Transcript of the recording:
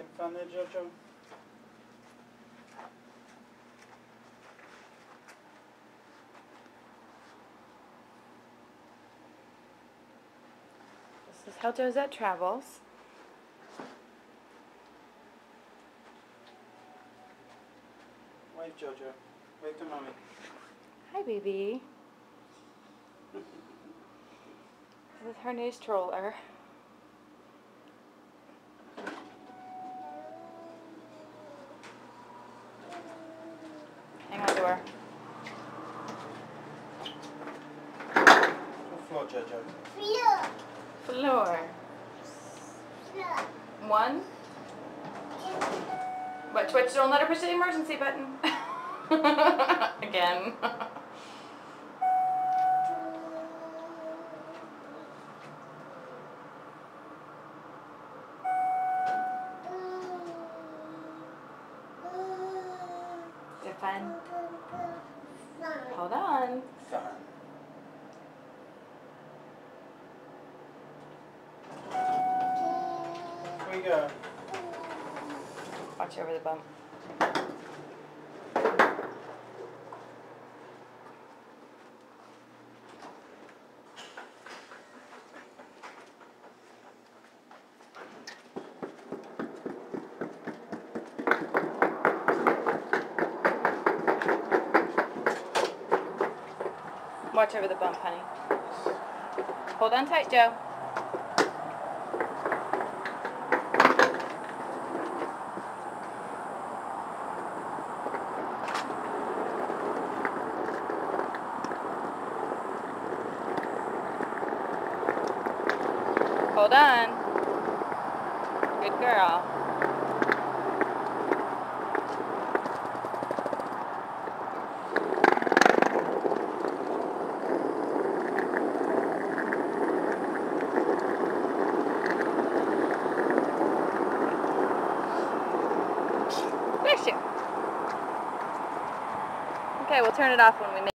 Having fun there, Jojo? This is how Josette travels. Wave, Jojo. Wave to mommy. Hi, baby. this is her new stroller. Hang on to her. To floor, Jojo. Floor. One. But Twitch, don't let her push the emergency button. Again. Is it fun? Hold on. Fun. Here we go. Watch over the bump. Watch over the bump, honey. Hold on tight, Joe. Hold on. Good girl. Bless you. Okay, we'll turn it off when we make